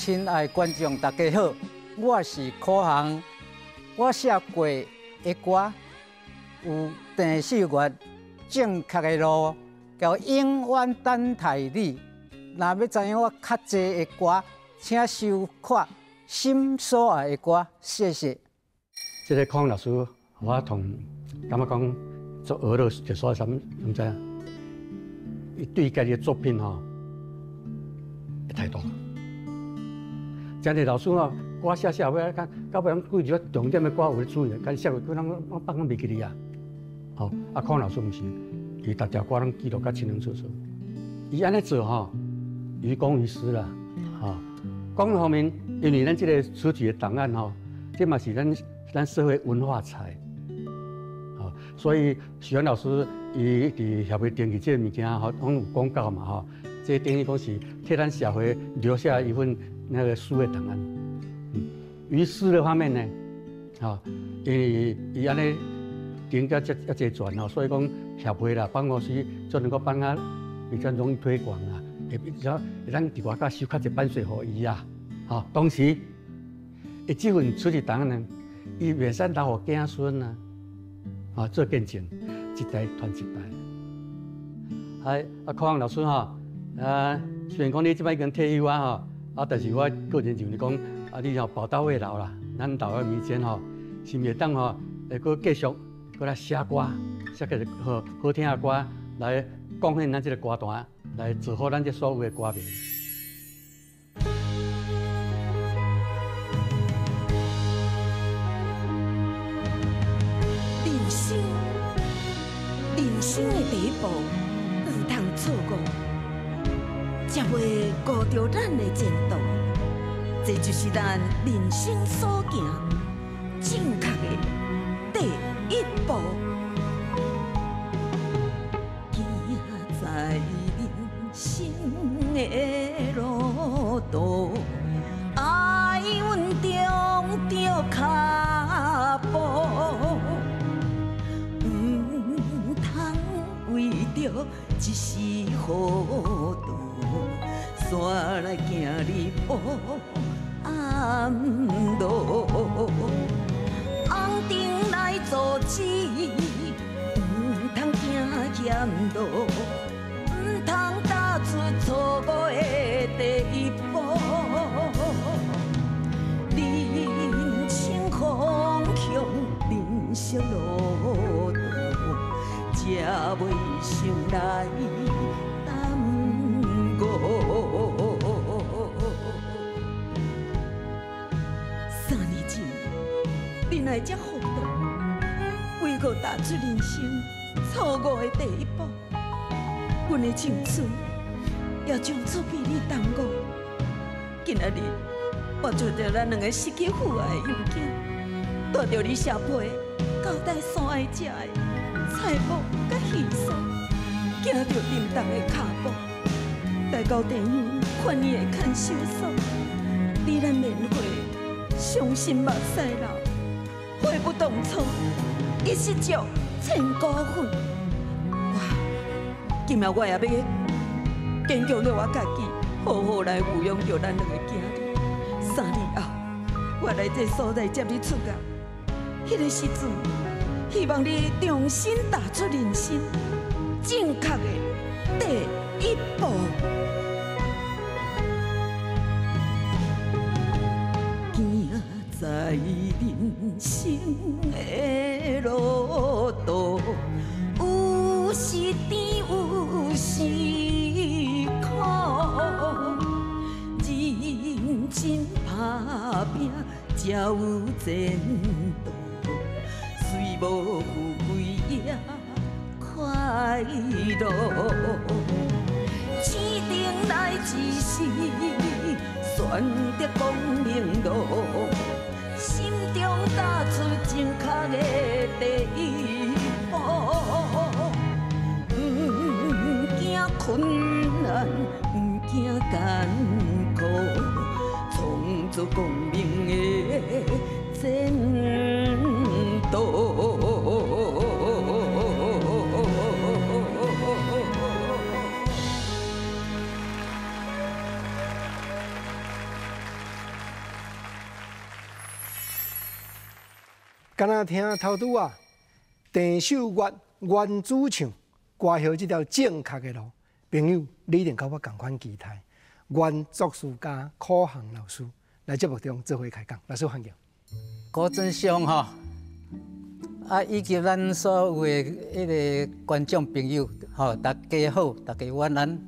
亲爱观众，大家好，我是柯航，我写过的歌有第四月正确的路，叫永远等待你。若要知影我较济的歌，请收看心所爱的歌，谢谢。这个康老师，我同感觉讲做俄罗斯就说什么，唔知啊？伊对家己的作品吼，太多。真系老师哦，歌写写尾看，到尾几句重点的歌有咧注意，但写过可能我放我袂记哩啊。吼，啊康老师毋是，伊逐条歌拢记录甲清清楚楚。伊安尼做吼。于公于私啦，哈，公方面，因为咱这个书籍的档案吼，这嘛是咱咱社会文化财，啊，所以徐元老师伊伫协会登记这物件吼，拢有公告嘛吼，这等于讲是替咱社会留下一份那个书的档案。嗯，于私的方面呢，哈，因为伊安尼登记这一这传吼，所以讲协会啦，办公室就能够帮他比较容易推广啊。会比较咱伫外口收较一版税互伊啊，吼，同时，伊即份出去档案呢，伊袂使留互子孙啊，啊，做见证，一代传一代。嗨，啊，康老师吼，啊，虽然讲你即摆已经退休啊吼，啊，但是我个人就是讲，啊，你吼宝刀未老啦，咱到个面前吼，是袂当吼，会搁继续搁来写歌，写个好好听的歌来贡献咱即个歌坛。来做好咱这所有的歌迷。人生，人生的第一步，唔通错过，才会顾着咱的前途。这就是咱人生所行正确的第一步。行在人生的路途，爱阮中着脚步，唔通为着一时糊涂，煞来行入黑暗路，红灯来阻止，唔通行险路。出错误的第一步，人生方向，人生路途，才袂想来来这活动，为我踏出人生错误的第一步，阮的青春。也将此被你耽误。今仔日，我做着咱两个失去父爱的幼囝，带着你下陪交代山爱食的菜脯甲鱼寿，行着沉重的脚步，来到电影看你的看守所，你咱免费伤心目屎流，悔不当初，一失足千古恨。我今日我也要。坚强着我家己，好好来抚养着咱两个囝。三年后，我来这所在接你出嫁，迄个时阵，希望你重新踏出人生正确的第一步。在人生的路途，有时甜，有时苦。认。真打拼才有前途，虽无富贵也快乐。指定来一时，选择光明路，踏出正确的第一步。不惊困难，不惊艰苦。光明的前途。敢若听头拄啊，郑秀月原主唱歌谣这条正确的路，朋友你一定甲我共款期待。原作词家柯航老师来节目中做伙开讲，老师欢迎。郭真相吼，啊，以及咱所有的迄个观众朋友，吼，大家好，大家晚安。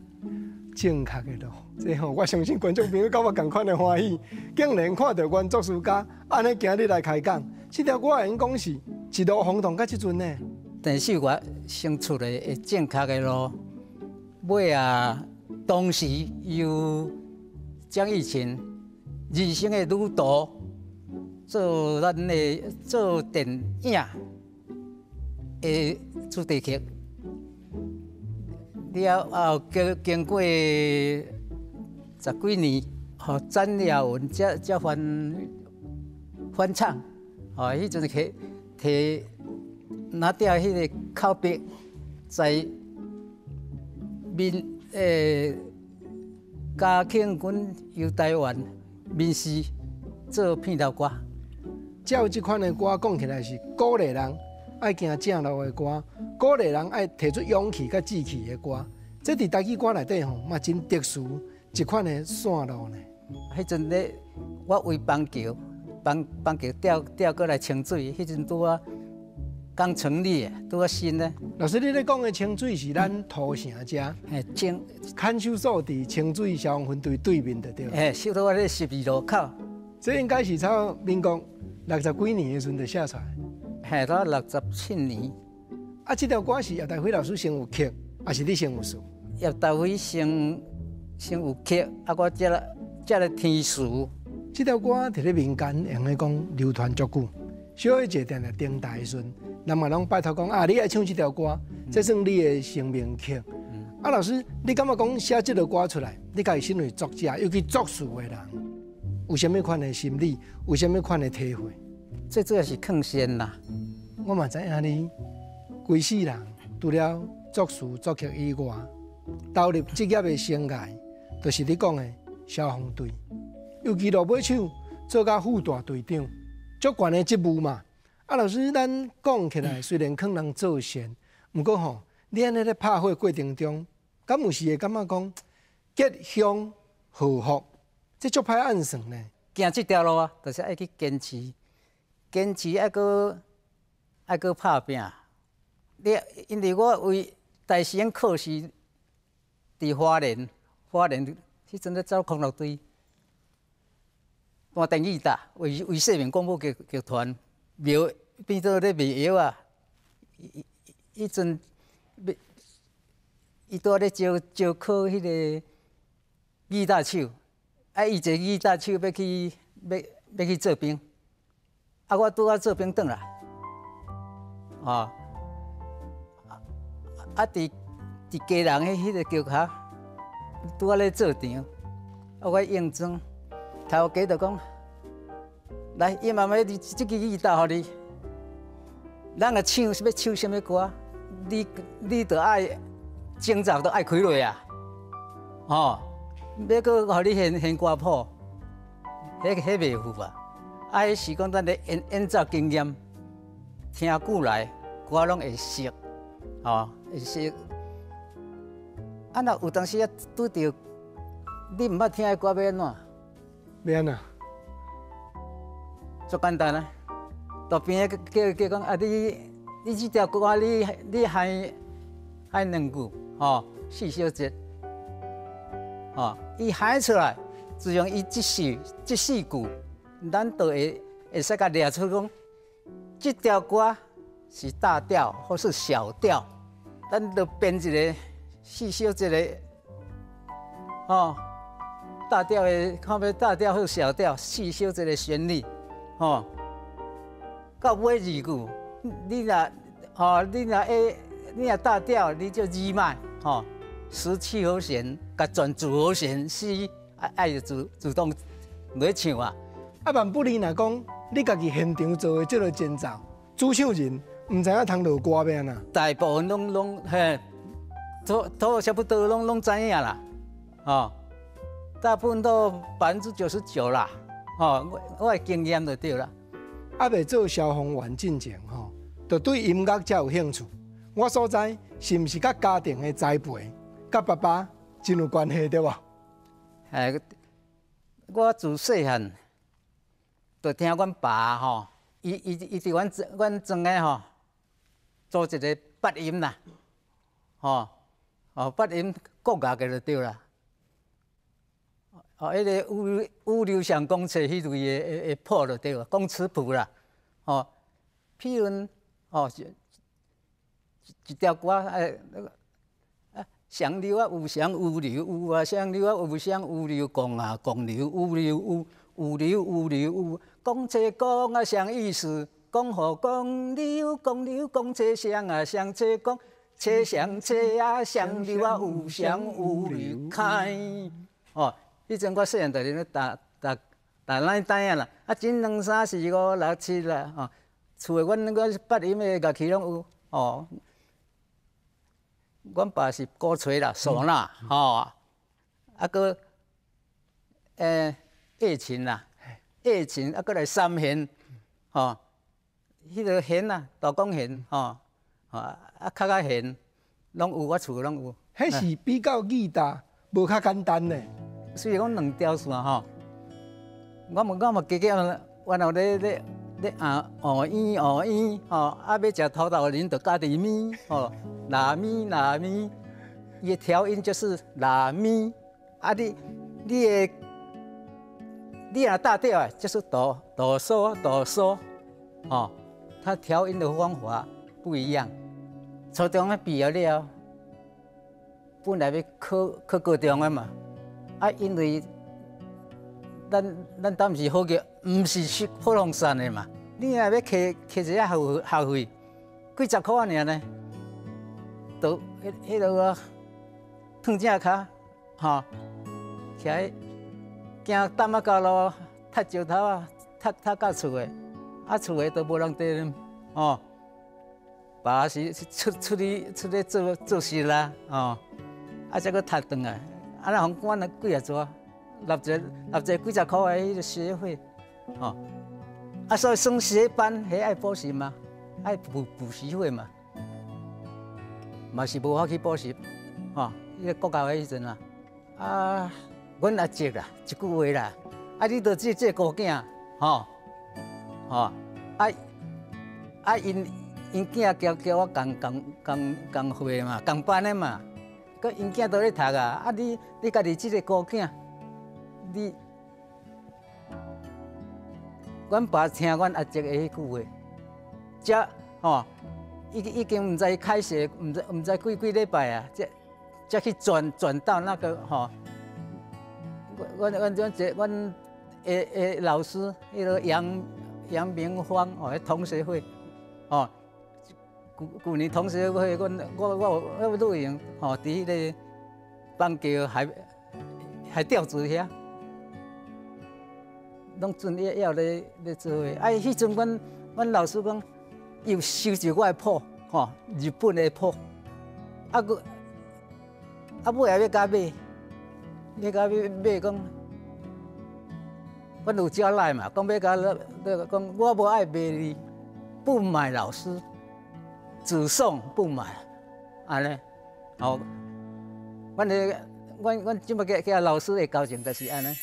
正确的路，这吼我相信观众朋友甲我共款的欢喜，竟然看到原作词家安尼今日来开讲。这条歌因讲是一路风动到即阵呢。但是我先出来正确的路，尾啊，当时由江以前人生的旅途，做咱的做电影的主题曲，了后经经过十几年，和詹雅文才才翻翻唱。哦，迄阵摕摕拿掉迄个靠壁，在闽诶嘉庆军由台湾闽诗做片头歌。照即款的歌讲起来是鼓励人爱行正路的歌，鼓励人爱提出勇气甲志气的歌。这伫台语歌内底吼，嘛真特殊一款的线路呢。迄阵咧，我为邦桥。帮帮桥调调过来清水，迄阵拄啊刚成立，拄啊新呢。老师，你咧讲的清水是咱土城遮，嘿，清看守所伫清水消防分队对面的对。嘿，守到我咧十二路口。这应该是从民国六十几年的时阵就写出来。嘿，到六十七年。啊，这条歌是叶大辉老师先有曲，还是你先有词？叶大辉先先有曲，啊，我接了接了填词。这条歌伫咧民间用咧讲流传足久，小一姐定定顶台时阵，人嘛拢拜托讲啊，你爱唱这条歌，这算你的成名曲。啊，老师，你感觉讲写这条歌出来，你家己身为作者，尤其作词的人，有啥物款的心理，有啥物款的体会？最主要是抗先啦。我嘛知影你，规世人除了作词作曲以外，投入职业的生涯，就是你讲的消防队。尤其落尾手做甲副大队长，足悬的职务嘛。啊，老师，咱讲起来虽然可能做善，毋过吼，你安尼咧拍火过程中，敢有时会感觉讲吉祥祸福，这足歹暗算呢。行这条路啊，就是爱去坚持，坚持爱搁爱搁拍拼。你因为我为大时考试伫花莲，花莲迄阵咧走康乐队。换电语达为为市民广播剧剧团庙变做咧卖药啊！伊伊阵要伊拄咧招招考迄个义大手，啊，伊一个义大手要去要要去做兵，啊，我拄啊做兵转来，啊，啊，伫伫家人迄迄个桥下拄啊咧做场，啊，我应征。头家就讲，来，伊妈妈，你这个义大，互你，咱个唱是要唱什么歌？你你得爱征兆都爱开落啊！哦，要搁互你献献歌谱，迄迄袂赴啊！啊，是讲咱咧演演奏经验，听久来，歌拢会熟，哦，会熟。啊，若有当时啊拄着你毋捌听的歌要安怎？免啊，足简单啊！路边个叫叫讲啊，你你这条歌你你喊喊两句，吼，四小节，吼，伊喊出来，只用伊一四一四句，咱都会会使甲列出讲，这条歌是大调或是小调，咱都编一个四小节的，吼。大调的，看要大调或小调，细小一个旋律，吼。到尾二句，你若吼，你若会，你若大调，你就二麦，吼，十七和弦，甲转主和弦，是爱爱主主动来唱啊。啊，万不离若讲你家己现场做的即个建造，主唱人毋知影通落歌边啊。大部分拢拢嘿，都都差不多拢拢知影啦，哦，大部分都百分之九十九啦，哦，我我的经验就对啦。啊，未做消防员进前吼，就对音乐才有兴趣。我所在是毋是甲家庭的栽培，甲爸爸真有关系对无？哎，我自细汉就听阮爸吼，伊伊伊伫阮庄阮庄诶吼，做一个八音啦，吼，哦八音国乐个就对啦。哦，迄个乌乌流上公册迄类诶诶谱就对啦，公词谱啦，哦，譬如哦，一一条歌诶那个啊。上流啊，有上有流有啊，上流啊，有上有流，讲啊讲流有流有，有流有流有，讲车讲啊上意思，讲好讲流讲流讲车上啊上车讲，车上车啊上流啊有上有流开。哦，迄阵我细汉在咧打打打奶带啊啦，啊，一、两、三、四、五、六、七啦，吼，厝诶，阮阮八音诶乐器拢有，哦。阮爸是鼓吹啦、唢呐，吼，啊个诶乐琴啦，乐琴啊，搁来三弦，吼，迄个弦啊，大弓弦，吼，吼啊较较弦，拢有我厝拢有。迄是比较易大，无较简单呢。所以讲两条线吼，我嘛我嘛加加，我后咧咧。咧啊，哦伊哦伊，吼，啊要食土豆仁，就加点米，吼，拉米拉米，伊的调音就是拉米，啊你你的你啊大调啊，就是哆哆嗦哆嗦，哦，它调音的方法不一样。初中啊毕业了，本来要考考高中的嘛，啊因为。咱咱当时好个，毋是去普通山的嘛。你若要摕摕一下学学费，几十块尔呢？都迄迄落个烫正卡，吼，徛行担仔到路，踢石头啊，踢踢到厝诶，啊厝诶都无人缀，哦，爸是出出去出去做做事啦，哦，啊再搁踢转来，啊那互管了几啊撮。纳一纳一几十块的迄个学费，吼，啊，所以升学班还爱补习嘛，爱补补习费嘛，嘛是无法去补习，吼，迄个国教的迄阵啊，啊，阮阿叔啦，一句话啦，啊，你着即即个孤囝，吼，吼，啊，啊，因因囝交交我共共共共会嘛，共班的嘛，佮因囝都咧读啊，啊，你你家己即个孤囝。你，阮爸听阮阿叔的迄句话，这吼，已已经毋知开学，毋知毋知几几礼拜啊，这这去转转到那个吼，阮阮阮这阮诶诶老师，迄个杨杨明芳哦，同学会，哦，旧旧年同学会，阮我我我录影吼，伫迄个邦桥海海钓子遐。拢准也要咧咧做伙，哎，迄阵阮阮老师讲，又收集我的谱，吼，日本的谱，啊个啊尾也要甲买，要甲买买讲，阮有交代嘛，讲要甲讲，我无爱卖你，不买老师，只送不买，安尼，好，阮咧，阮阮即么甲甲老师的交情就是安尼。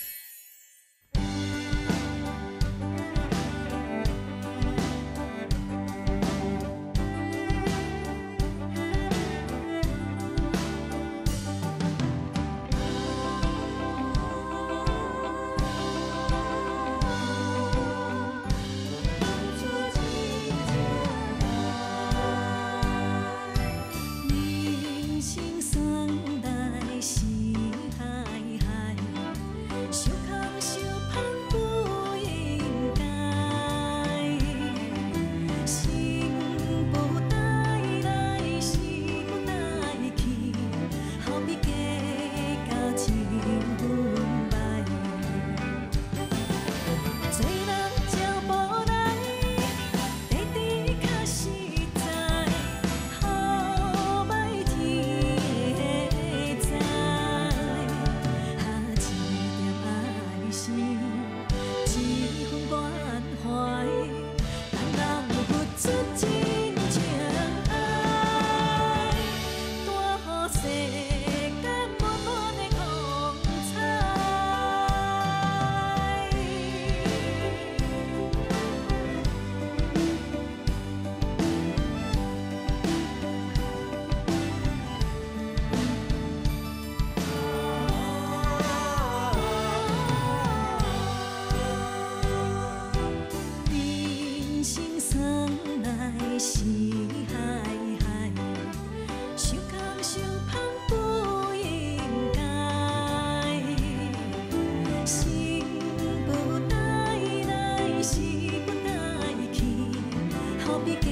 何必计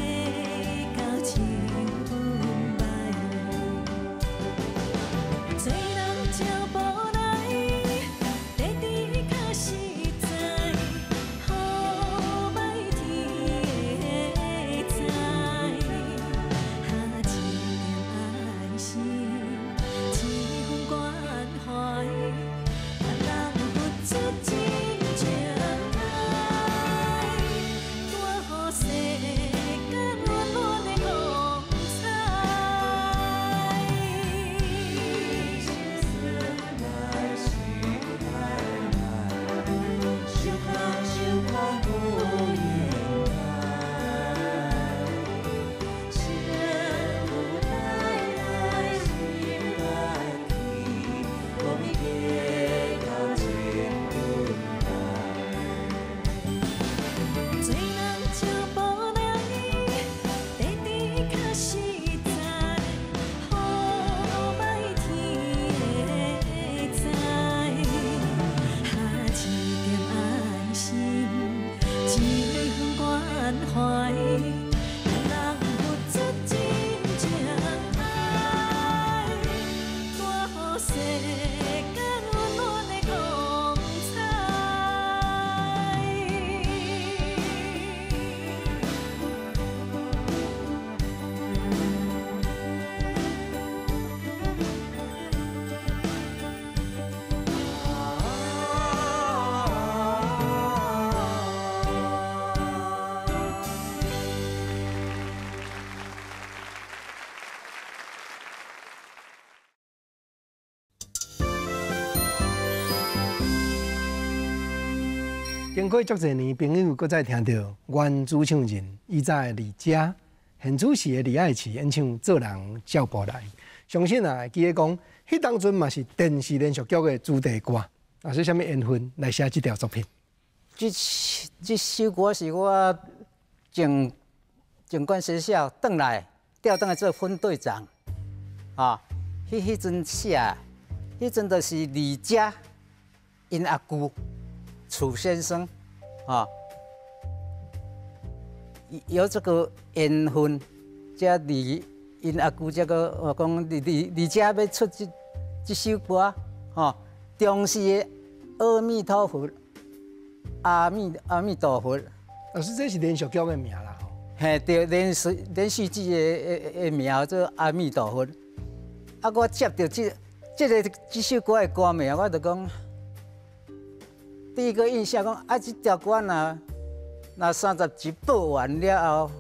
较？经过足侪年，朋友搁再听到原主唱人伊在李家，现主时的李爱琪演唱《做人照步来》，相信啊，记得讲，迄当阵嘛是电视连续剧的主题歌，啊是虾米缘分来写这条作品？这这首歌是我警警官学校转来调转来做分队长，啊，迄迄阵写，迄阵就是李家因阿姑。楚先生，啊，有这个缘分，这李因阿姑这个我讲李李李家要出这这首歌，哈，重视阿弥陀佛，阿弥阿弥陀佛。老师，这是连续剧的名啦，吼。嘿，对，连续连续剧的的名做阿弥陀佛。啊，我接到这这个这首歌的歌名，我就讲。第一个印象讲，啊，这条歌呐，那三十集播完了后，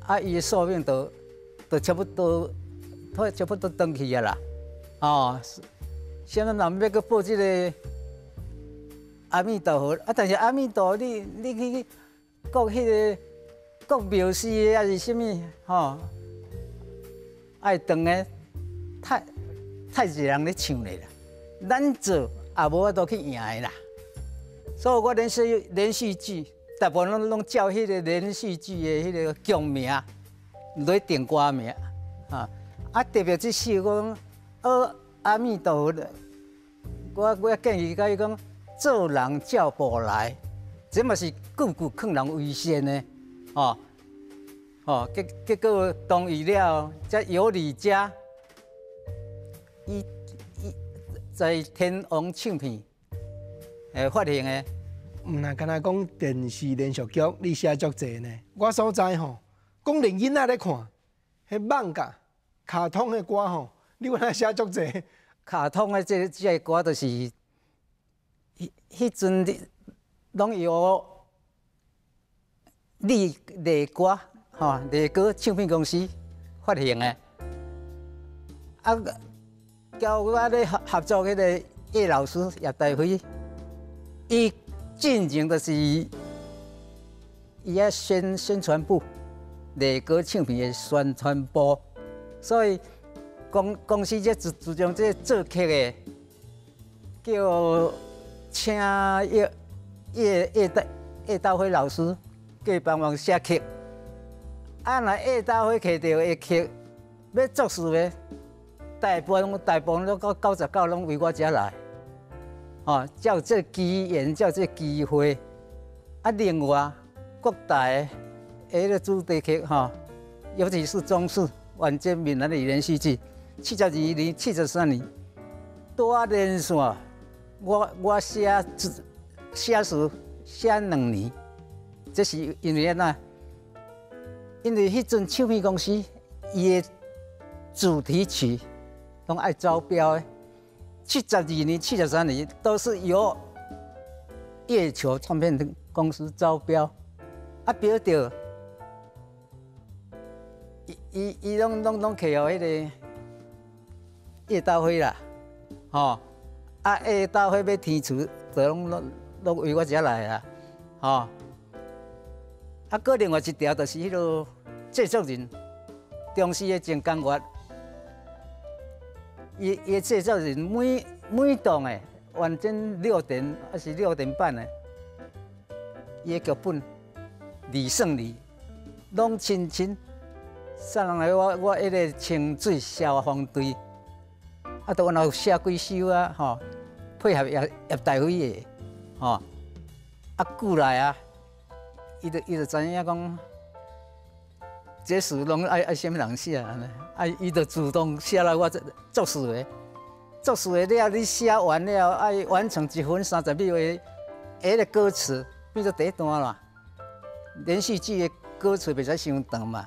啊，伊的寿命都都差不多，都差不多登去啊啦，哦，现在人要去播这个阿弥陀佛，啊，但是阿弥陀，你你去国迄个国庙寺还是什么，吼，爱长的太太侪人咧唱咧啦，咱做也无法度去赢的啦。所以我连续连续剧，大部分拢拢照迄个连续剧的迄个剧名来定歌名啊。啊，特别这首我讲阿阿弥陀佛，我我建议甲伊讲做人照步来，这嘛是句句劝人为先的哦。哦，结结果同意了，才有你家伊伊在天王唱片。诶，发行诶，毋那敢若讲电视连续剧，你写足济呢？我所在吼，讲连囡仔咧看，迄漫画、卡通诶歌吼，你原来写足济。卡通诶，这这歌都是迄迄阵拢由立立歌吼，立歌唱片公司发行的。啊，交我咧合合作迄个叶老师叶大辉，伊进前就是伊啊宣宣传部，立歌唱片的宣传部，所以公公司即自自从这做客的，叫请叶叶叶大叶大辉老师过帮忙写曲，啊，若叶大辉摕到的曲要作词的。大部分大部分都到九十九拢为我遮来，哦，叫这机缘，叫这机会。啊，另外各大诶个主题曲哈，尤其是中式晚间闽南的连续剧，七十二年、七十三年，多连线，我我写写诗写两年，这是因为呐，因为迄阵唱片公司伊的主题曲。拢爱招标诶，七十二年、七十三年都是由月球唱片公司招标，啊，标着，伊伊伊拢拢拢摕互迄个叶大辉啦，吼，啊叶大辉要填词，就拢拢拢为我遮来啊，吼，啊，个另外一条就是迄个制作人，中视的郑江月。伊伊制作是每每档诶，完整六点还是六点半诶，伊剧本李胜利拢亲亲，送来我我迄个清水消防队，啊，都有写几首啊，吼，配合叶叶大辉诶，吼，啊，过来啊，伊就伊就知影讲。这事拢爱爱什么人写啊？啊，伊就主动写来我作词的，作词的了，你写完了爱完成一分三十秒的下个歌词，变做第一段啦。连续剧的歌词袂使伤长嘛。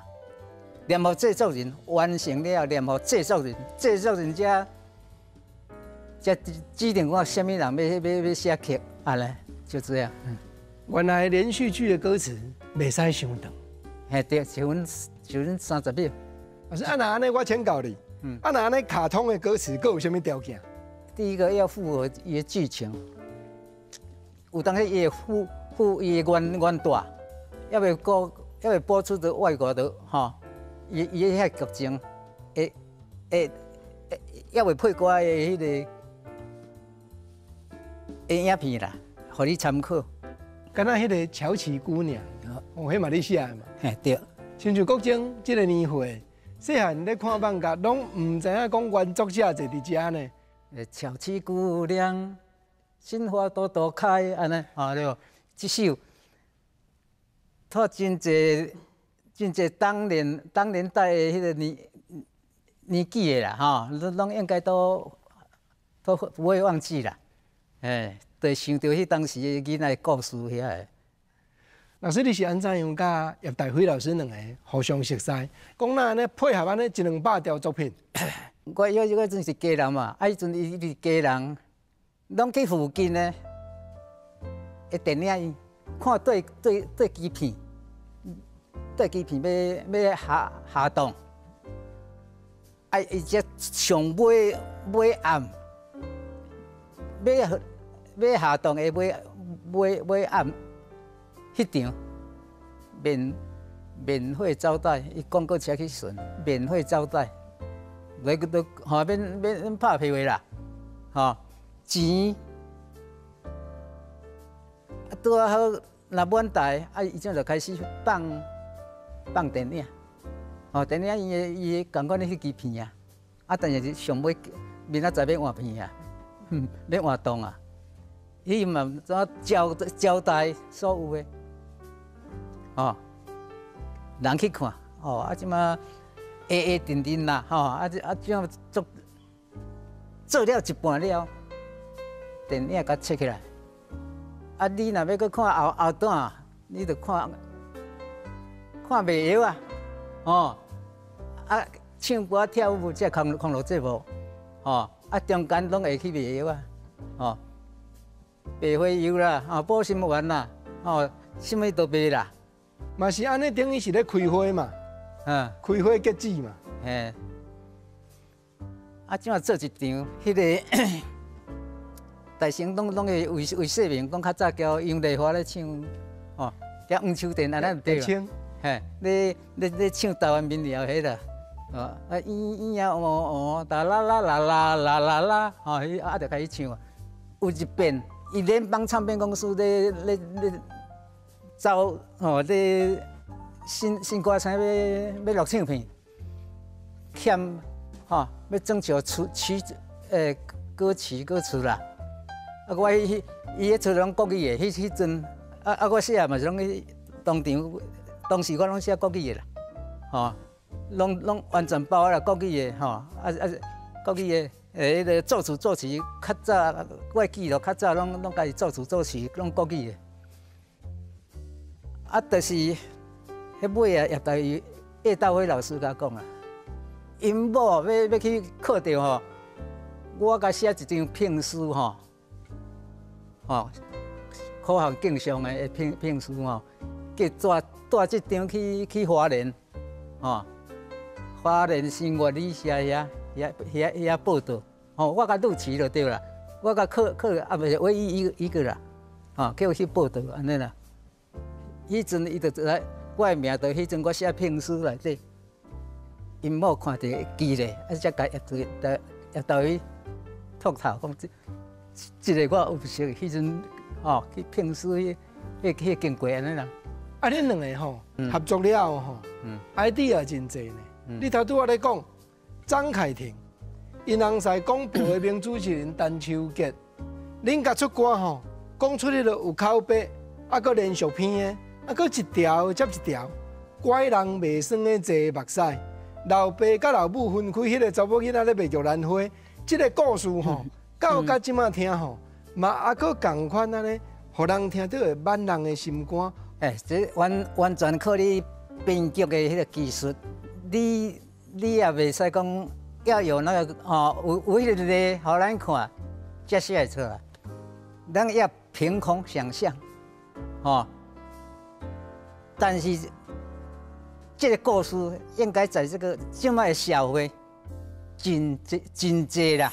然后制作人完成了，然后制作人制作人家才指定我什么人要要要写曲，安尼就这样。原来连续剧的歌词袂使伤长。嘿，对，一分一分三十秒。老师，按哪安尼？我请教你。嗯。按哪安尼？卡通的歌词，各有什么条件？第一个要符合伊的剧情，有当时伊会符符伊的原原大，要袂播要袂播出到外国的吼，伊伊遐剧情，会会要袂配歌的迄个影片啦，互你参考。敢若迄个乔琪姑娘。哦，迄嘛你写的嘛？嘿，对。亲像国中即个年会，细汉咧看放假，拢毋知影讲原作者坐伫遮呢。诶，巧妻姑娘，心花朵朵开，安尼啊对。即首，托真济真济当年当年代的迄个年年纪的啦，吼，拢拢应该都都不会忘记啦。诶，都想到迄当时的囡仔故事遐。老师，你是安怎样甲叶大辉老师两个互相熟悉？讲那安尼配合安尼一两百条作品。我有迄阵是家人嘛，啊，迄阵伊是家人，拢去附近呢，一电影院看对对对机片，对机片要要下下档，啊，伊只上尾尾暗，要要下档的尾尾尾暗。迄场免免费招待，伊广告车去巡，免费招待，来个都吼免免拍屁话啦，吼钱啊拄啊好，若满台啊，伊正就开始放放电影，哦电影伊伊共款咧迄支片啊，啊但是上尾明仔载要换片啊，哼 要换档啊，伊嘛怎交交代所有诶。哦，人去看，哦，啊，即马下下定定啦，吼，啊，即啊，即样做做了一半了，电影甲切起来，啊，你若要搁看后后段，你着看看袂晓啊，哦，啊，唱歌跳舞即康康乐节目，哦，啊，中间拢会去袂晓啊，哦，白花油啦，哦，保心丸啦，哦，什么都卖啦，嘛是安尼，等于是咧开花嘛，嗯，开花结籽嘛。嘿。啊，怎啊做一场，迄、个 大成拢拢会为为说明，讲较早交杨丽华咧唱，哦，交黄秋田安尼就对了。青，嘿，咧咧咧唱台湾民谣迄个，哦，啊咿咿呀哦哦，哒啦啦啦啦啦啦啦，吼，迄啊就开始唱啊。有一遍，伊联邦唱片公司咧咧咧走吼咧新新歌星要要录唱片，欠吼要征求词曲诶歌词歌词啦。啊，我迄伊迄出拢国语的，迄迄阵啊啊，我写嘛是拢去当场。当时我拢写国语的啦，吼，拢拢完全包了国语的吼，啊啊，国语的诶，迄个作词作词较早，我记咯，较早拢拢家己作词作词，拢国语的。啊，就是迄尾啊，叶大玉叶大辉老师甲讲啊，因某要要去课场吼，我甲写一张聘书吼，吼，科学敬上的聘聘书吼，叫带。带即张去去华联，吼，华联新闻里写遐遐遐遐报道，吼，我甲录取就对啦，我甲考考啊，不是唯一一个一个啦，吼，叫去报道安尼啦。迄阵伊就来，我的名就迄阵我写聘书内底，因某看到记咧，啊，才甲叶对叶叶到伊吐头讲，即即个我有识，迄阵吼去聘书迄迄迄经过安尼啦。啊，恁两个吼合作了吼，I D 也真济呢。你头拄我咧讲张凯婷，因红赛广播的名主持人陈秋杰，恁甲出歌吼，讲出迄个有口碑，啊，搁连续片诶，啊，搁一条接一条，怪人袂算的坐目屎，老爸甲老母分开，迄个查某囡仔咧卖玉兰花，即个故事吼，到甲即马听吼，嘛啊，搁共款安尼，互人听到会挽人的心肝。哎，这完完全靠你编剧的迄个技术，你你也袂使讲要有那个哦，有有迄个咧，互咱看，才写会出来。咱要凭空想象，哦。但是这个故事应该在这个这么的社会真真真多啦。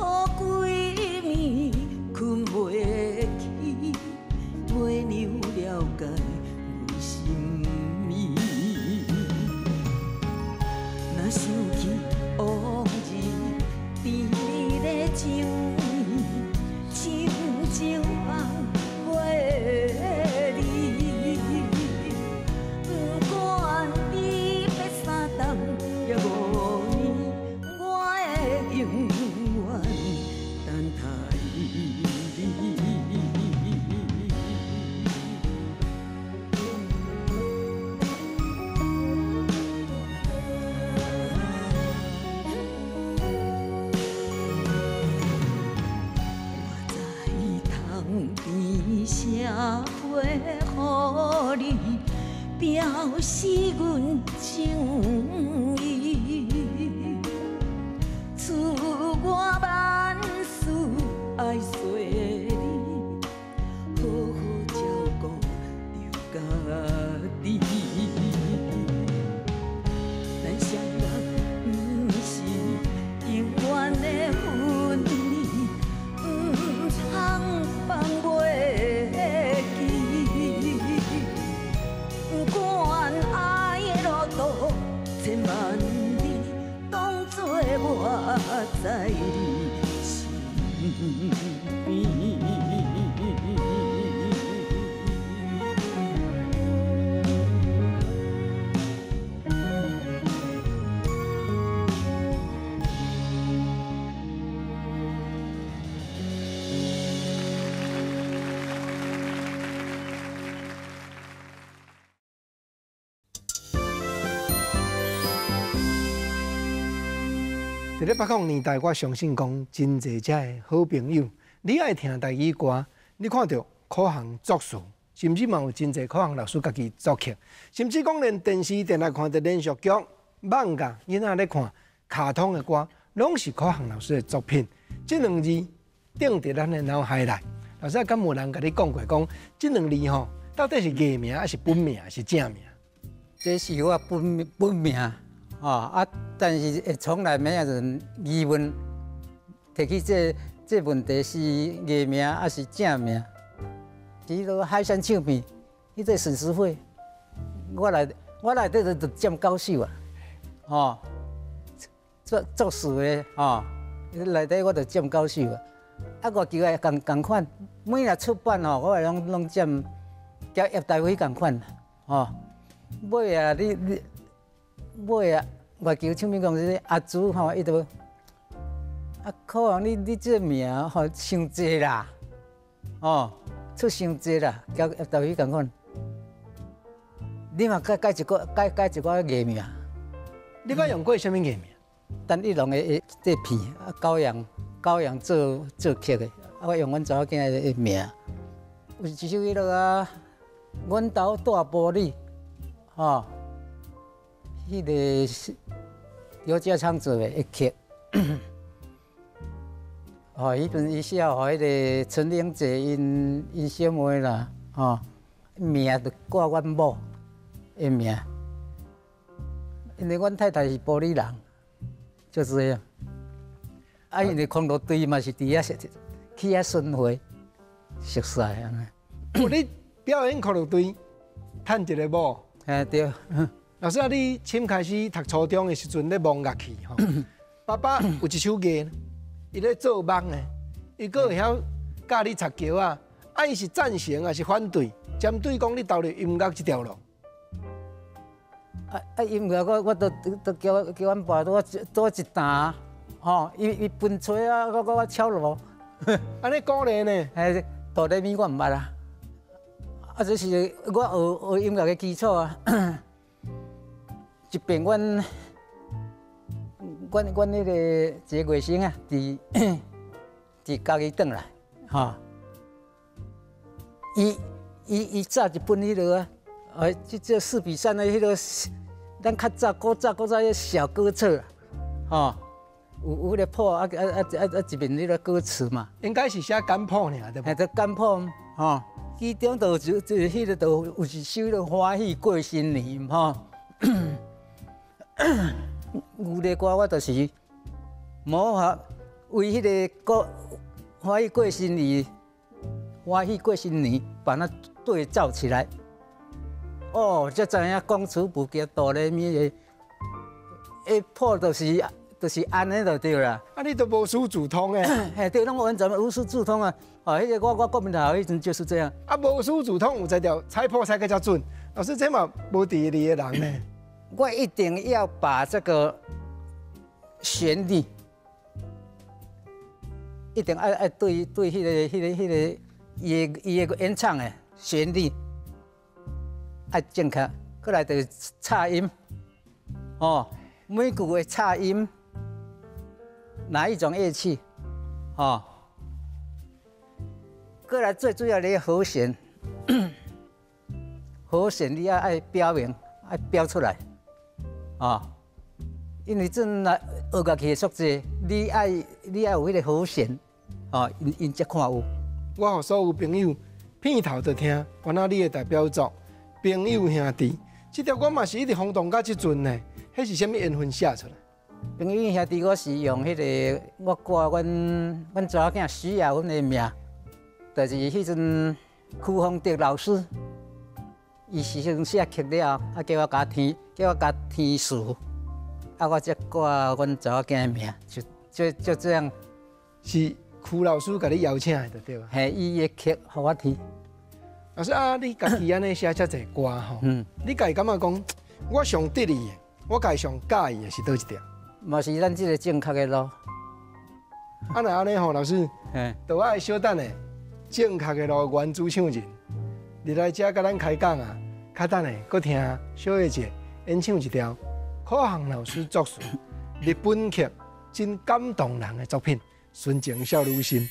好几暝困袂去，袂让了解。伫咧北港年代，我相信讲真侪遮的好朋友，你爱听台语歌，你看到可行作词，甚至嘛有真侪可行老师家己作曲，甚至讲连电视电台看的连续剧、漫画，囡仔咧看卡通的歌，拢是可行老师的作品。这两字定伫咱的脑海内。老师敢有人甲你讲过讲，这两字吼，到底是艺名还是本名还是正名？这是我本本名哦啊，但是呃从来没有人疑问提起这这问题是艺名还是正名。比如海山唱片，迄个沈师费，我来我来底就就占高手啊，哦，作作词的哦，内底我就占高手啊。啊，外球也共共款，每若出版哦，我也拢拢占，交叶大伟共款，哦。尾啊，你你尾啊，外球唱片公司阿朱吼，伊都啊，可能你你这名吼伤济啦，哦，出伤济啦，交到去共款。你嘛改改一个改改一个艺名，你捌用过什么艺名？等一龙的的这片啊，高阳高阳做做曲的，啊，我用阮查某囝的名，有一首迄落啊，阮兜大玻璃。哦，迄、个是姚家昌做的一曲，哦，迄阵伊写互迄个陈玲姐因因小妹啦，哦，名就挂阮某的名，因为阮太太是玻璃人，就这样。啊，因为空路队嘛是伫遐是去遐巡回，熟悉安尼。你表演科乐队，趁一个某。哎对，老师啊，你先开始读初中的时阵咧望乐器吼，爸爸有一手艺，伊咧做梦的，伊个会晓教你插桥啊，啊伊是赞成还是反对？针对讲你投入音乐这条路，啊啊音乐我我都都叫叫阮爸多多一担，吼，伊伊分吹啊，我我我敲锣，安尼鼓励呢？哎，哆来咪我毋捌啊。啊，这是我学学音乐的基础啊。一边，阮阮阮迄个一个月生啊，伫伫家己转来，吼。伊伊伊早一本迄落啊，啊，即这四比三的迄落，咱较早古早古早迄小歌册，吼，有有迄个谱啊啊啊啊啊一面迄个歌词嘛。应该是写简谱尔，对嘿，不？这简谱吼。其中就就就迄个就有一首迄个欢喜过新年吼，有个歌我就是模仿为迄个过欢喜过新年，欢喜过新年把它对照起来。哦，才知影公词不叫哆来咪的，一破就是就是安尼就对啦。啊，你都无师自通诶，嘿，对，拢完全无师自通啊！哦，迄个我我国民党迄阵就是这样。啊，无师自通有才条猜破才个较准。老师这嘛无第二的人呢，我一定要把这个旋律，一定爱爱对对迄、个迄、个迄、个伊伊的演唱的旋律爱正确，过来就是插音，哦，每句的差音，哪一种乐器，哦，过来最主要的和弦。和弦你要爱标明，爱标出来，啊，因为阵来学家己的素质，你爱你爱有迄个和弦，啊，因因才看有。我互所有朋友片头就听，原来你的代表作《朋友兄弟》，这条我嘛是一直轰动到即阵呢，迄是啥物缘分写出来？朋友兄弟，我是用迄、个我挂阮阮查某囝需要阮的名，就是迄阵曲风德老师，伊时阵写曲了，啊叫我家填，叫我甲填词，啊我才挂阮查某囝的名，就就就这样，是曲老师甲你邀请的，就对吧？嘿，伊的曲互我听，老师啊，你家己安尼写遮侪歌吼，嗯，你家己感觉讲，我上得意的，我家己上介意的是倒一条？嘛是咱即个正确的路，啊，那安尼吼，老师，嘿，就爱小等的正确的路原主唱人，你来遮甲咱开讲啊，较等的搁听小月姐演唱一条柯航老师作词、日本曲真感动人的作品《纯情少女心》。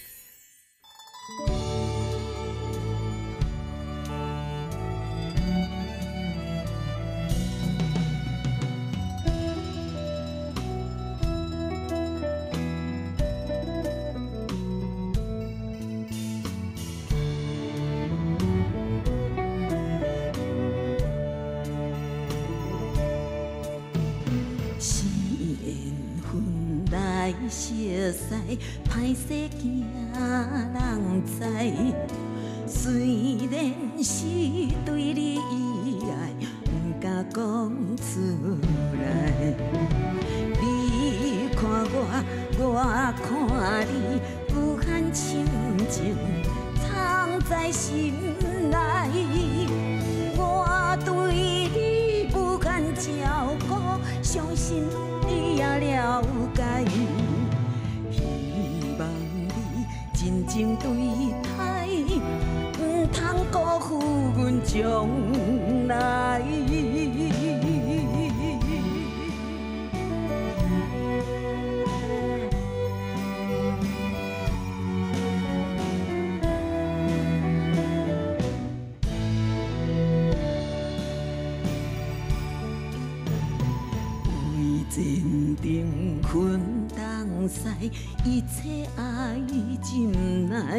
前程困东西，一切爱进来。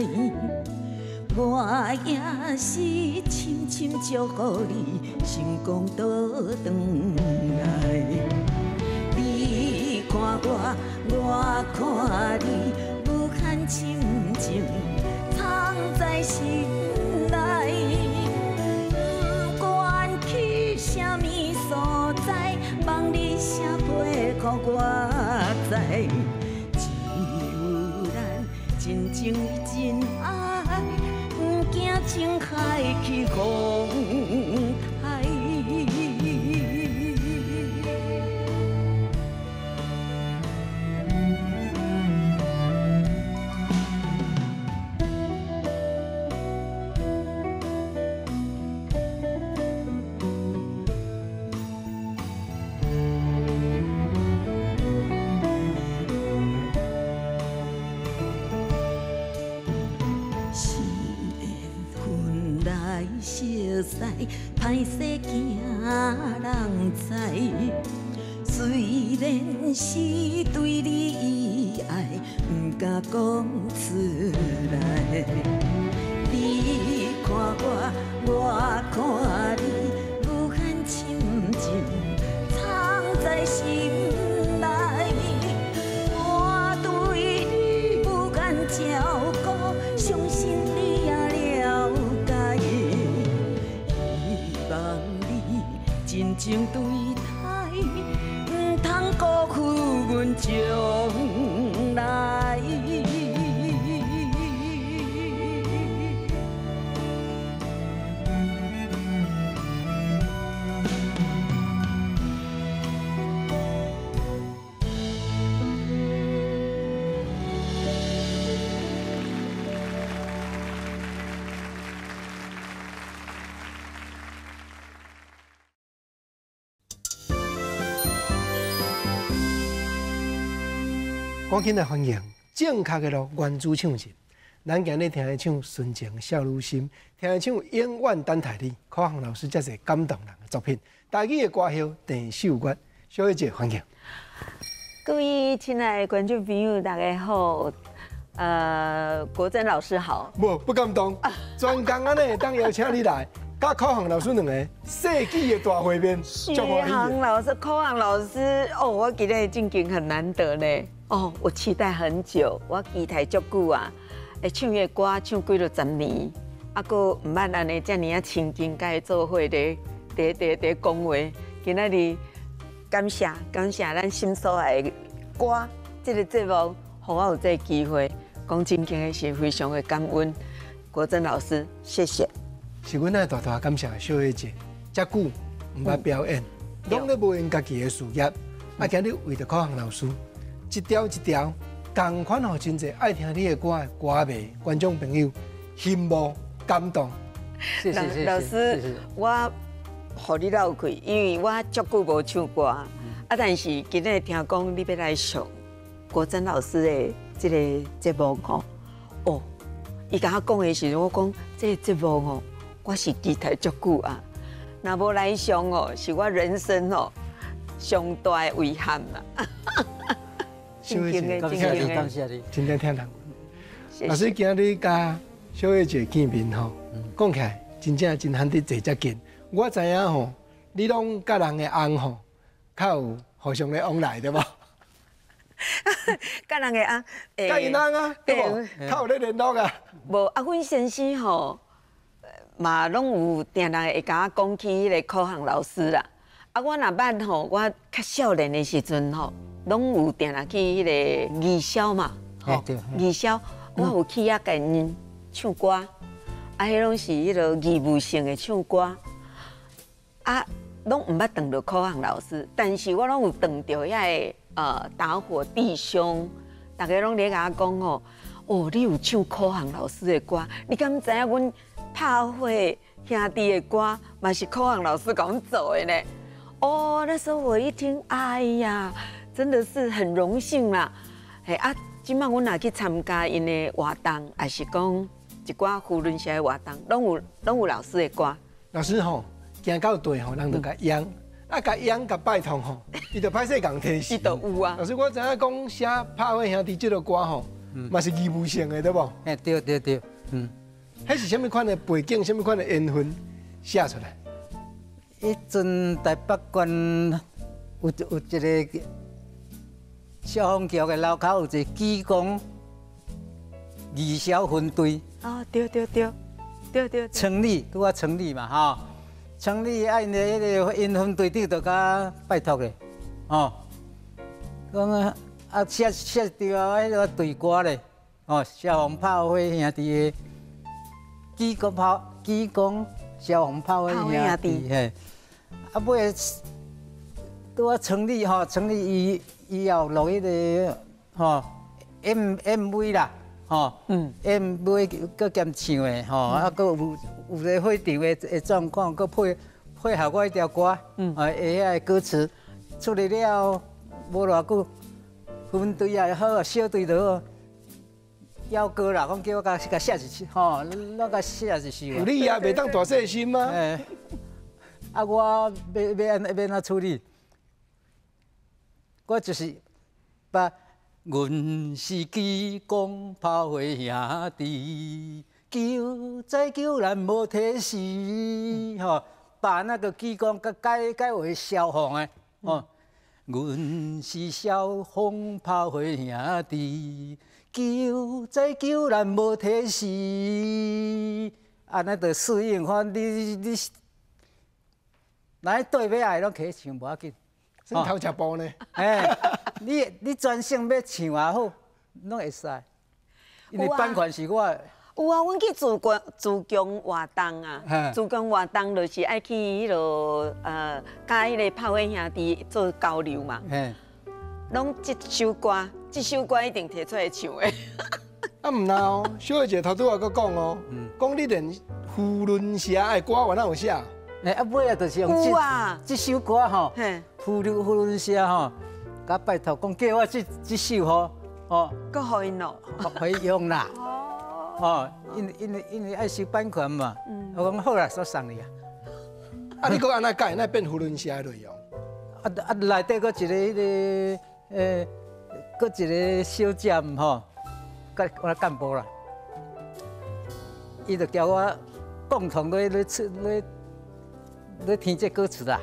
我也是深深祝福你，成功倒转来。你看我，我看你，无限深情藏在心我知。只有咱真情真爱，不惊情海去是对你意爱，不敢讲出来。你看我，我看你，无限深情藏在心内。我对你不敢照顾，相信你也了解。希望你真正对待，负赶紧来欢迎正确的咯原主唱人，咱今日听的唱《纯情少女心》，听的唱《永远等待你》，可行老师这是感动人的作品。大家的歌谣郑秀月，小月姐欢迎。各位亲爱的观众朋友，大家好。呃，国珍老师好。不不敢当，专工安尼当邀请你来，甲可行老师两个世纪的大会面，可行老师，可行老师，哦，我今日真经很难得呢。哦，我期待很久，我期待足久啊。会唱个歌唱几多十年，啊，搁唔捌安尼遮尔啊亲近甲伊做伙咧，伫伫伫讲话。今仔日感谢感谢咱心所爱的歌，这个节目，互我有这个机会，讲真经的是非常的感恩。国珍老师，谢谢。是阮爱大大感谢小月姐，遮久唔捌表演，拢咧无因家己的事业，啊，今日为着考行老师，一条一条。同款吼，真侪爱听你的歌的，歌迷、观众朋友羡慕感动。谢谢谢谢。老师，我互你老开，因为我足久无唱歌，啊，但是今日听讲你要来上国珍老师的这个节目吼，哦，伊甲我讲的时候，我讲这个节目哦，我是期待足久啊，若无来上哦，是我人生哦上大的遗憾啦。小月姐，感谢你，感谢你，真正听人。老师今日甲小月姐见面吼，讲起来真正真罕得坐遮近。我知影吼，你拢甲人的翁吼，较有互相的往来对无？甲人的翁，甲因翁啊，对无？较有咧联络啊。无阿芬先生吼，嘛拢有定人会甲我讲起迄个科行老师啦。啊，我若捌吼，我较少年的时阵吼。拢有定来去迄个义消嘛，吼，义消，我有去遐跟因唱歌，啊，迄拢是迄个义务性的唱歌，啊，拢毋捌当到科行老师，但是我拢有当到遐个呃打火弟兄，大家拢咧甲我讲哦，哦，你有唱科行老师的歌，你敢知影阮拍火兄弟的歌，嘛是科行老师甲阮做的呢？哦，那时候我一听，哎呀！真的是很荣幸啦！嘿啊，今晚我若去参加因的活动，也是讲一寡胡伦社的活动，拢有拢有老师的歌。老师吼，行到队吼，人就甲养，啊甲养甲拜托吼，伊就歹势共提示。伊都有啊。老师，我知影讲写拍火兄弟这个歌吼，嘛是义务性的对不？哎，对对对，嗯。迄是什么款的背景？什么款的缘分写出来？迄阵台北关有有一个。消防局的楼口有一个机工二小分队。哦，对对对，对对。成立，拄啊成立嘛，哈，成立啊，因的迄个因分队长就甲拜托的，哦，讲啊啊，写写条迄个队歌咧，哦，消防炮火兄弟的机工炮机工消防炮火兄弟，嘿，啊，尾拄啊成立吼，成立伊。伊要录迄个吼 M M V 啦，吼，嗯，M V 搁兼唱的吼，啊，搁有有个会场的的状况，搁配配合我迄条歌，嗯，啊，下遐歌词处理了无偌久，分队也好啊，小队都好，要歌啦，讲叫我甲甲写一次，吼，那甲写一首。有你也袂当大细心吗？啊，我要要安要安处理？我就是把，阮是机公炮火兄弟，救再救咱无提示，吼，把那个机工改改改为消防的，哦，阮是消防炮火兄弟，救再救咱无提示，安尼着适应，反你你，来对尾爱拢可以唱无要紧。先头食步呢？哎，你你专心要唱也好，拢会使。因为版权是我。有啊，阮去自强自强活动啊，自强活动就是爱去迄落呃，甲迄个炮火兄弟做交流嘛。嘿。拢一首歌，一首歌一定摕出来唱的。啊，毋啦哦，小姐头拄仔佫讲哦，讲你连胡伦社的歌我哪有写？哎，啊尾啊，就是用这这首歌吼。呼噜呼噜声吼，甲拜托讲叫我这这首吼，哦，够好用咯，可以用啦。哦，哦，因为因为因为爱收版权嘛，我讲好啦，所送你啊。啊，你讲安那改，那变呼伦社的内容。啊啊，内底搁一个迄个诶，搁一个小站吼，甲我干部啦，伊就交我共同咧咧出咧咧填这歌词啊。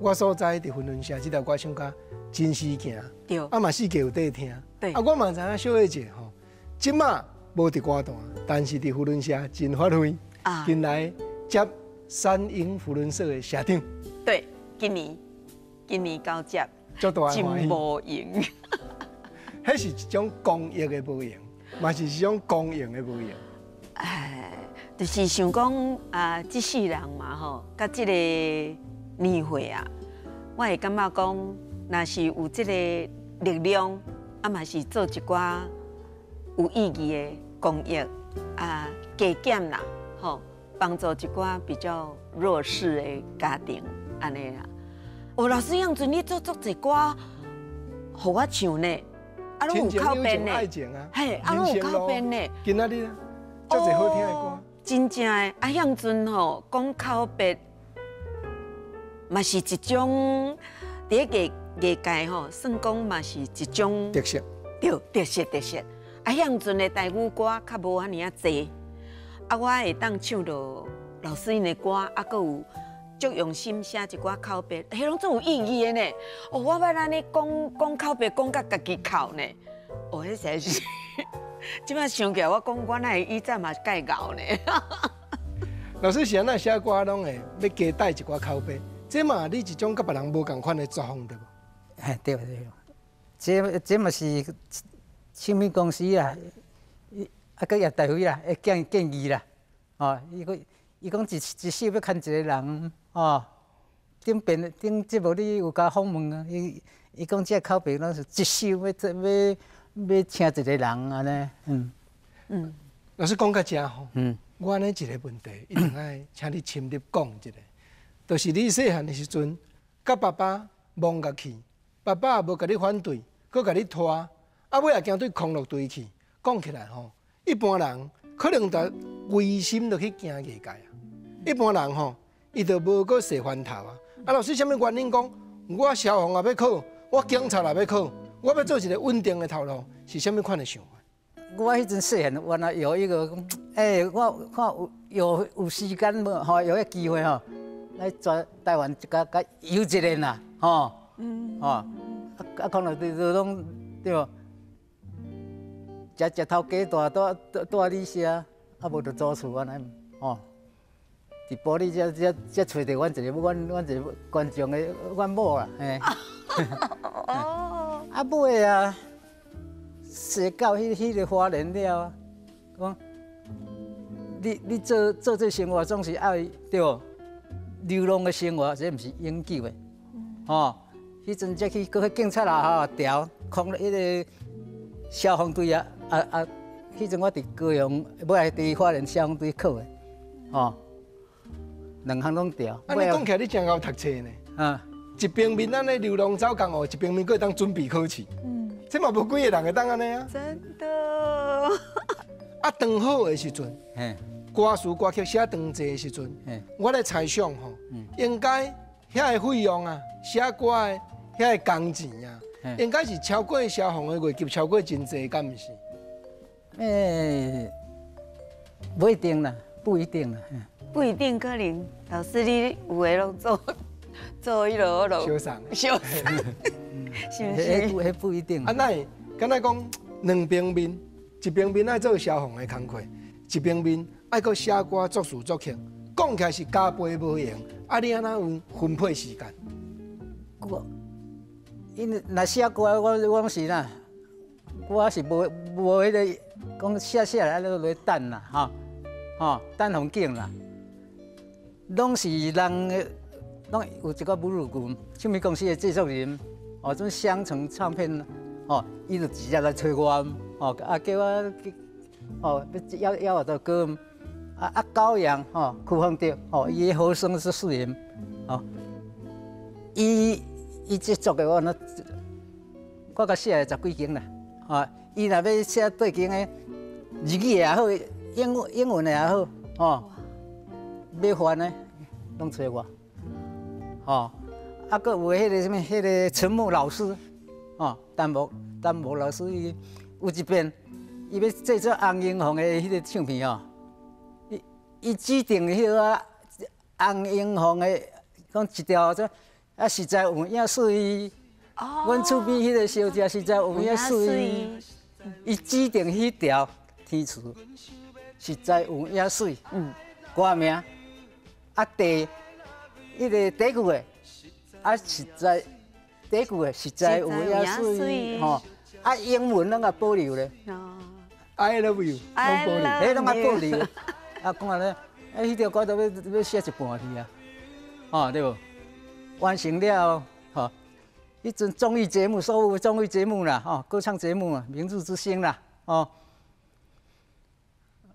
我所在伫婚伦社这条歌唱歌真实行，对，啊嘛四界有在听。对啊，我嘛知影小月姐吼，即马无伫歌坛，但是伫胡伦社真发挥，啊近来接三英福伦社的社长，对，今年今年交接足大的真。无赢。迄是一种公益的无用，嘛是一种公营的无用。哎，就是想讲啊，即世人嘛吼，甲即个年岁啊，我会感觉讲，若是有即个力量，啊嘛是做一寡有意义的公益啊，加减啦，吼，帮助一寡比较弱势的家庭安尼啦。哦，老师样阵你做做一歌，互我唱呢，啊，拢有靠边呢，爱情啊，嘿，啊，拢有靠边呢。今仔日呢，足侪好听的歌。真正诶，啊，向阵吼讲口白，嘛是一种第一个艺业界吼，算讲嘛是一种特色，对特色特色。啊，向阵诶台语歌较无安尼啊济，啊，我会当唱到老师因诶歌，啊，搁有足用心写一寡口白，迄拢总有意义的呢。哦，我捌安尼讲讲口白，讲甲家己哭呢。哦，迄实在是，即摆想起来，我讲我那以前嘛介熬呢。老师是安那写歌拢会要加带一寡口碑，这嘛你一种甲别人无共款的作风对无？哎，对对，这这嘛是唱片公司啊，伊啊个叶大辉啦，会建建议啦，哦，伊讲伊讲一一首要牵一个人，哦，顶边顶节目你有甲访问啊，伊伊讲这口碑拢是一首要做要要请一个人安尼，嗯嗯，老师讲到这吼，嗯，我安尼一个问题，一定爱请你深入讲一下，就是你细汉的时阵，甲爸爸忙甲去，爸爸也无甲你反对，佮甲你拖，啊尾也惊对空落队去。讲起来吼，一般人可能就违心就去惊业界啊。一般人吼，伊就无搁洗翻头啊。啊，老师，什物原因讲我消防也要考，我警察也要考，我要做一个稳定的头路，是虾米款的想法？我迄阵细汉，原来有一个，哎、我看有有有时间无吼，有个机会吼，来转台湾一甲甲游一个啦，吼，嗯，吼，啊啊，可能就就拢对无，食食头家大带带带你些，啊无就租厝安尼，吼。伫玻璃才才才找着阮一个，阮阮一个观众的阮某啦，嘿。哦，啊尾啊，踅到迄迄个花莲了啊，讲你你做做这生活总是爱对无？流浪的生活，这毋是永久的，吼、迄阵才去搁去警察啦吼调，空了迄个消防队啊啊啊！迄阵我伫高雄，尾来伫花莲消防队考的，吼、两项拢调。啊，你讲起来你真够读册呢。啊，一边面咱咧流浪走工学，一边面佫会当准备考试。嗯，这嘛无几个人会当安尼啊。真的。啊，当好的时阵，嘿，歌词歌曲写当济的时阵嘿，我咧猜想吼，应该遐个费用啊，写歌的遐个工钱啊，嘿应该是超过消防的月级，超过真济，敢毋是？诶、不一定啦，不一定啦。嘿不一定可能，老师你有诶拢做做迄落小落送的。小是不是？迄不迄不一定啊，。那敢若讲两边面，一边面爱做消防的工课，一边面爱搁写歌作词作曲，讲起来是加倍无用。啊，你安那有分配时间？我因为若写歌，我我是啦，我是无无迄个讲写写来都来等啦，哈吼等风景啦，拢是人的，拢有一个母乳群，唱片公司的制作人，哦，种双层唱片，哦，伊就直接来找我，哦，啊叫我去，哦，要要我的歌，啊啊高阳，哦，酷风调，哦，伊的和声是四人，哦。伊伊制作的我那，我甲写了十几间啦，啊，伊若要写对间的日语也好，英文英文的也好，哦，要烦的拢找我，哦，啊，搁有迄个什么，迄个陈木老师，哦，丹木丹木老师伊有一遍，伊要制作红英红的迄个唱片哦，伊伊指定迄个红英红的，讲一条这啊实在有影水，阮厝边迄个小姐实在有影水，伊指定迄条天词，实在有影水，嗯，歌名啊第迄个第句的啊实在第句的实在有影水，吼。啊，英文拢啊保留咧，I love you，拢保留，迄拢啊保留。啊，讲咧，啊，迄条歌都要要写一半去啊，哦，对不？完成了，吼，迄阵综艺节目，所有综艺节目啦，吼，歌唱节目啊，明日之星啦，哦，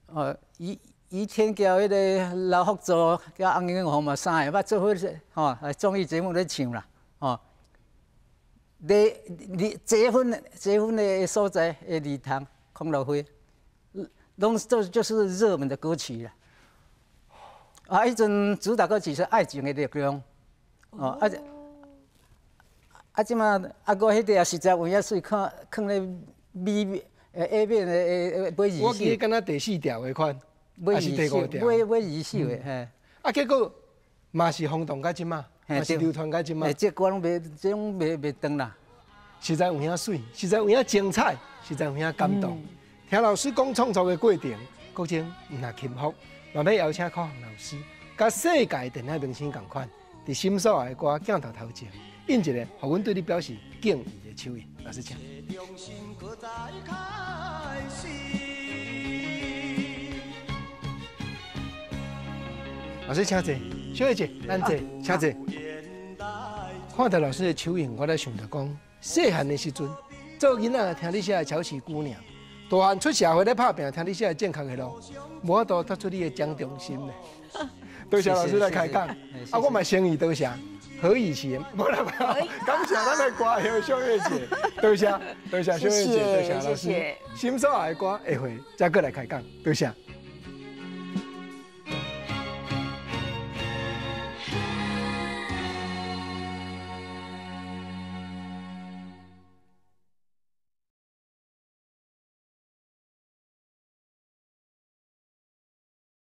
哦，以以前交迄个老福州交翁英红嘛，三个捌做伙吼，综艺节目咧唱啦，哦。离离结婚结婚的所在的礼堂，康乐会，拢都就是热门的歌曲啦。啊，迄阵主打歌曲是《爱情的力量》。哦，啊，啊，即嘛啊，个迄个也实在有影水，看看咧美呃下面的诶尾二。我记得敢若第四条迄款，还是第五条？尾尾二手的嘿。啊，结果嘛是轰动到即嘛。嘛是流传到即嘛？这歌拢袂，这种袂袂断啦。实在有影水，实在有影精彩，实在有影感动。听老师讲创作的过程，过程唔那幸福，嘛要邀请考行老师，甲世界电影明星共款，伫心所爱的歌镜头头前，印一个，互阮对你表示敬意的手印。老师请。老师请坐。小姐，咱坐，请坐。看到老师的手印，我咧想着讲，细汉的时阵，做囡仔听你写的《乔氏姑娘》，大汉出社会咧拍拼，听你写的《正确的路》，无多突出你的奖中心咧。多谢老师来开讲，啊，我嘛诚意多谢。何以贤，无啦无啦，感谢咱的歌友小月姐，多谢多谢小月姐，多谢老师，心所爱的歌下回再过来开讲，多谢。